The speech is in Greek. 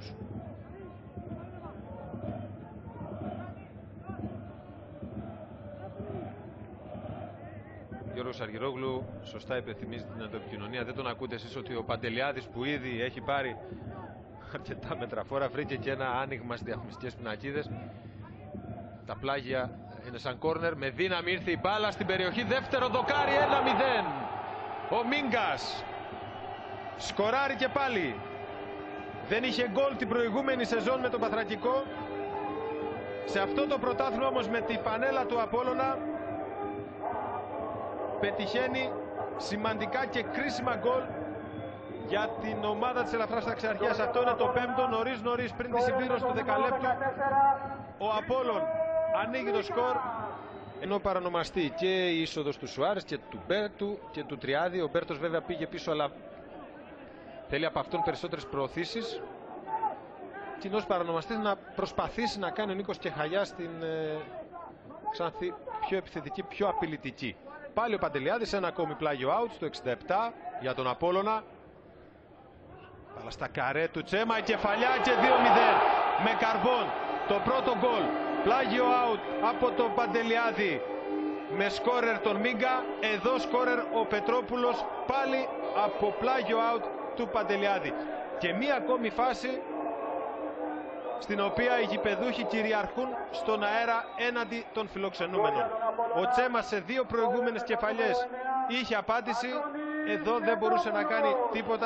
στόχους. Γιώργος Αργυρόγλου σωστά υπενθυμίζει την αντεπικοινωνία. Δεν τον ακούτε εσείς ότι ο Παντελιάδης που ήδη έχει πάρει αρκετά μετραφόρα βρήκε και ένα άνοιγμα στις διαφημιστικές πινακίδες. Τα πλάγια είναι σαν κόρνερ. Με δύναμη ήρθε η μπάλα στην περιοχή. Δεύτερο δοκάρι 1-0. Ο Μίγκας σκοράρει και πάλι. Δεν είχε γκολ την προηγούμενη σεζόν με τον Παθρακικό. Σε αυτό το πρωτάθλημα όμως με τη φανέλα του Απόλλωνα πετυχαίνει σημαντικά και κρίσιμα γκολ για την ομάδα της Ελαφράς Ταξιαρχίας. Αυτό είναι το πέμπτο νωρίς νωρίς πριν τη συμπλήρωση του δεκαλέπτου. Ο Απόλλων ανοίγει το σκορ ενώ παρανομαστεί και η είσοδος του Σουάρες και του Μπέρτου και του Τριάδη. Ο Μπέρτος βέβαια πήγε πίσω αλλά θέλει από αυτόν περισσότερες προωθήσεις. Κοινός παρανομαστής να προσπαθήσει να κάνει ο Νίκος Κεχαγιά την ε, Ξάνθη πιο επιθετική, πιο απειλητική. Πάλι ο Παντελιάδης, ένα ακόμη πλάγιο out στο 67 για τον Απόλλωνα. Αλλά στα καρέ του Τσέμα, η κεφαλιά και 2-0 με καρμπόν. Το πρώτο γκολ, πλάγιο out από τον Παντελιάδη με σκόρερ τον Μίγκα. Εδώ σκόρερ ο Πετρόπουλος πάλι από πλάγιο out του Παντελιάδη. Και μία ακόμη φάση στην οποία οι γηπεδούχοι κυριαρχούν στον αέρα έναντι των φιλοξενούμενων. Ο Τσέμα σε δύο προηγούμενες κεφαλιές είχε απάντηση, εδώ δεν μπορούσε να κάνει τίποτα.